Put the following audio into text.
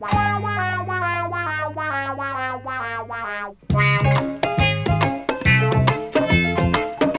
wow, wow, wow. Wow, wow, wow, wow.